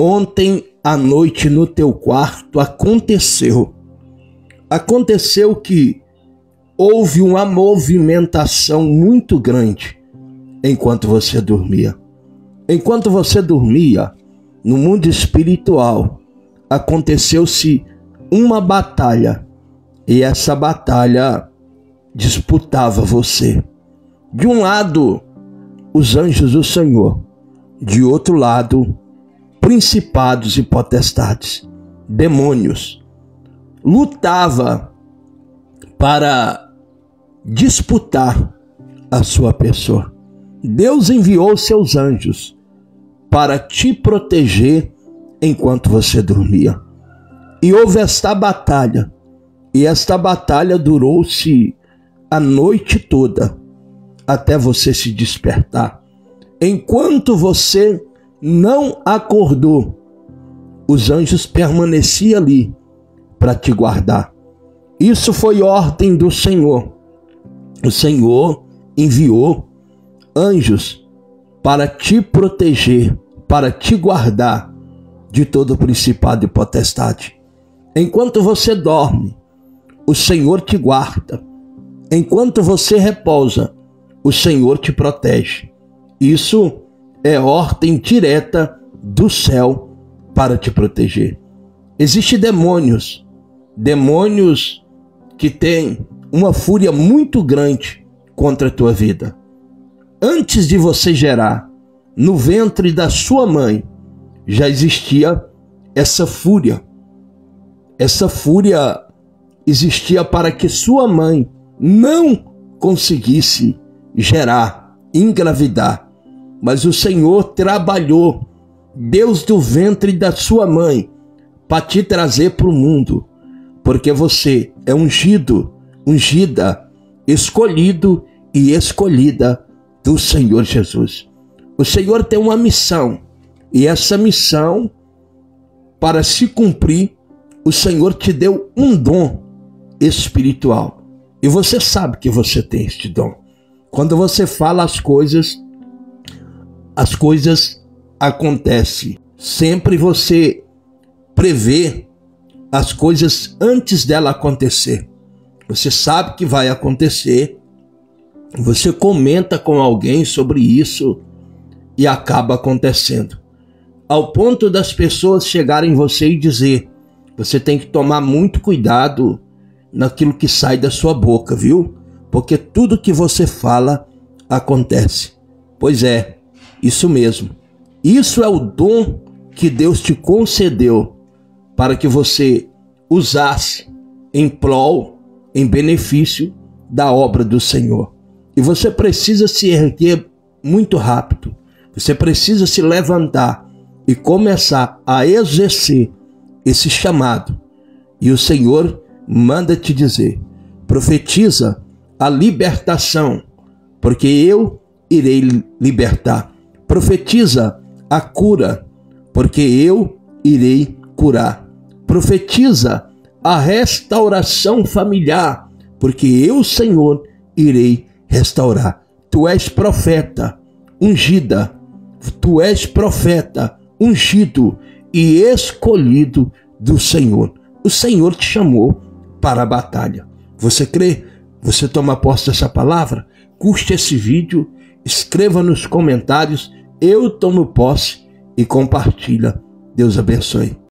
Ontem à noite no teu quarto aconteceu. Aconteceu que houve uma movimentação muito grande enquanto você dormia. Enquanto você dormia, no mundo espiritual, aconteceu-se uma batalha e essa batalha disputava você. De um lado, os anjos do Senhor, de outro lado, principados e potestades, demônios. Lutava para disputar a sua pessoa. Deus enviou seus anjos para te proteger enquanto você dormia. E houve esta batalha, e esta batalha durou-se a noite toda até você se despertar. Enquanto você não acordou, os anjos permaneciam ali para te guardar. Isso foi ordem do Senhor. O Senhor enviou anjos para te proteger, para te guardar de todo principado e potestade. Enquanto você dorme, o Senhor te guarda. Enquanto você repousa, o Senhor te protege. Isso é ordem direta do céu para te proteger. Existem demônios, demônios que têm uma fúria muito grande contra a tua vida. Antes de você gerar, no ventre da sua mãe, já existia essa fúria. Essa fúria existia para que sua mãe não conseguisse gerar, engravidar mas o Senhor trabalhou, Deus do ventre da sua mãe, para te trazer para o mundo, porque você é ungido, ungida, escolhido e escolhida do Senhor Jesus. O Senhor tem uma missão, e essa missão, para se cumprir, o Senhor te deu um dom espiritual. E você sabe que você tem este dom. Quando você fala as coisas as coisas acontecem. Sempre você prevê as coisas antes dela acontecer. Você sabe que vai acontecer. Você comenta com alguém sobre isso e acaba acontecendo. Ao ponto das pessoas chegarem em você e dizer: você tem que tomar muito cuidado naquilo que sai da sua boca, viu? Porque tudo que você fala acontece. Pois é, isso mesmo. Isso é o dom que Deus te concedeu para que você usasse em prol, em benefício da obra do Senhor. E você precisa se erguer muito rápido. Você precisa se levantar e começar a exercer esse chamado. E o Senhor manda te dizer: profetiza a libertação, porque eu irei libertar Profetiza a cura, porque eu irei curar. Profetiza a restauração familiar, porque eu, Senhor, irei restaurar. Tu és profeta, ungida. Tu és profeta, ungido e escolhido do Senhor. O Senhor te chamou para a batalha. Você crê? Você toma posse dessa palavra? Curte esse vídeo, escreva nos comentários eu tomo posse e compartilha. Deus abençoe.